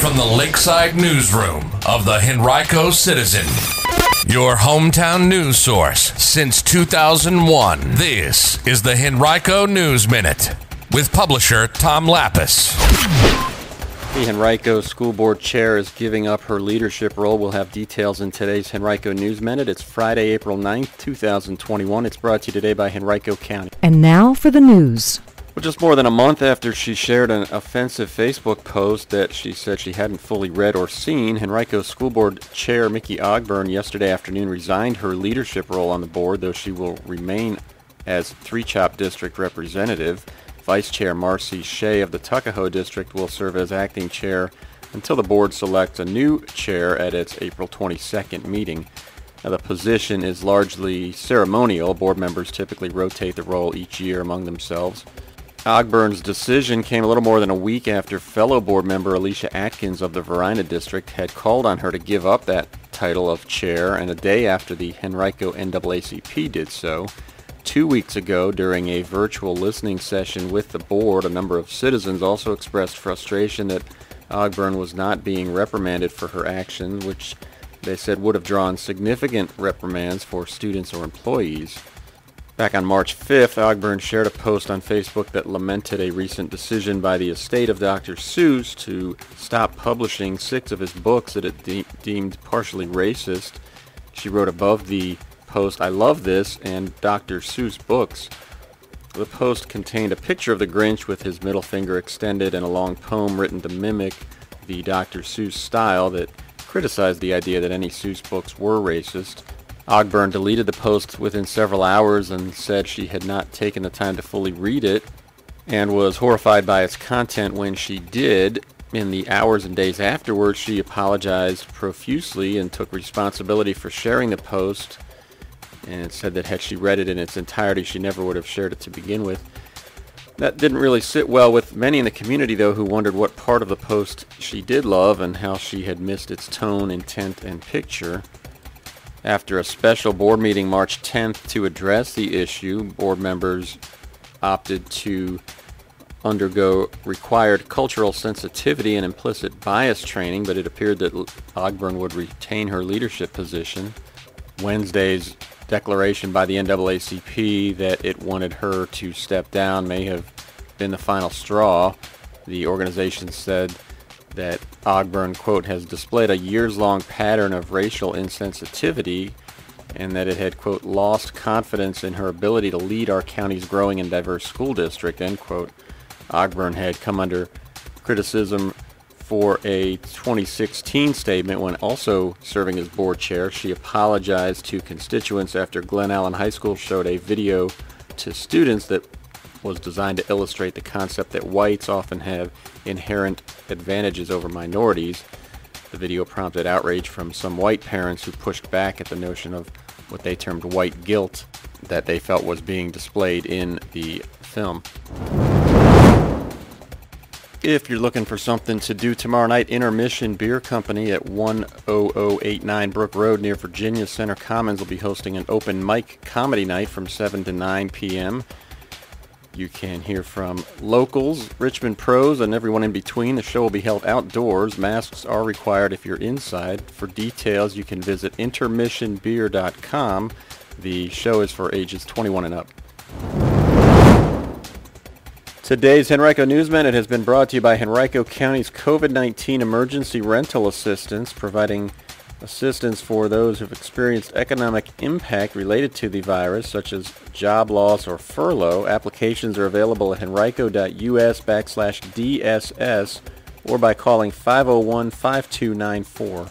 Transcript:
from the Lakeside Newsroom of the Henrico Citizen, your hometown news source since 2001. This is the Henrico News Minute with publisher Tom Lappas. The Henrico School Board Chair is giving up her leadership role. We'll have details in today's Henrico News Minute. It's Friday, April 9th, 2021. It's brought to you today by Henrico County. And now for the news. Just more than a month after she shared an offensive Facebook post that she said she hadn't fully read or seen, Henrico School Board Chair Micky Ogburn yesterday afternoon resigned her leadership role on the board, though she will remain as Three Chopt District representative. Vice Chair Marcy Shea of the Tuckahoe District will serve as acting chair until the board selects a new chair at its April 22nd meeting. Now, the position is largely ceremonial. Board members typically rotate the role each year among themselves. Ogburn's decision came a little more than a week after fellow board member Alicia Atkins of the Varina District had called on her to give up that title of chair, and a day after the Henrico NAACP did so. Two weeks ago, during a virtual listening session with the board, a number of citizens also expressed frustration that Ogburn was not being reprimanded for her actions, which they said would have drawn significant reprimands for students or employees. Back on March 5th, Ogburn shared a post on Facebook that lamented a recent decision by the estate of Dr. Seuss to stop publishing six of his books that it de- deemed partially racist. She wrote above the post, I love this, and Dr. Seuss books. The post contained a picture of the Grinch with his middle finger extended and a long poem written to mimic the Dr. Seuss style that criticized the idea that any Seuss books were racist. Ogburn deleted the post within several hours and said she had not taken the time to fully read it and was horrified by its content when she did. In the hours and days afterwards, she apologized profusely and took responsibility for sharing the post and said that had she read it in its entirety, she never would have shared it to begin with. That didn't really sit well with many in the community, though, who wondered what part of the post she did love and how she had missed its tone, intent, and picture. After a special board meeting March 10th to address the issue, board members opted to undergo required cultural sensitivity and implicit bias training, but it appeared that Ogburn would retain her leadership position. Wednesday's declaration by the NAACP that it wanted her to step down may have been the final straw. The organization said that Ogburn, quote, has displayed a years-long pattern of racial insensitivity and that it had, quote, lost confidence in her ability to lead our county's growing and diverse school district, end quote. Ogburn had come under criticism for a 2016 statement when also serving as board chair. She apologized to constituents after Glen Allen High School showed a video to students that was designed to illustrate the concept that whites often have inherent advantages over minorities. The video prompted outrage from some white parents who pushed back at the notion of what they termed white guilt that they felt was being displayed in the film. If you're looking for something to do tomorrow night, Intermission Beer Company at 10089 Brook Road near Virginia Center Commons will be hosting an open mic comedy night from 7 to 9 p.m. You can hear from locals, Richmond pros, and everyone in between. The show will be held outdoors. Masks are required if you're inside. For details, you can visit intermissionbeer.com. The show is for ages 21 and up. Today's Henrico News Minute has been brought to you by Henrico County's COVID-19 Emergency Rental Assistance, providing assistance for those who've experienced economic impact related to the virus, such as job loss or furlough. Applications are available at henrico.us backslash DSS or by calling 501-5294.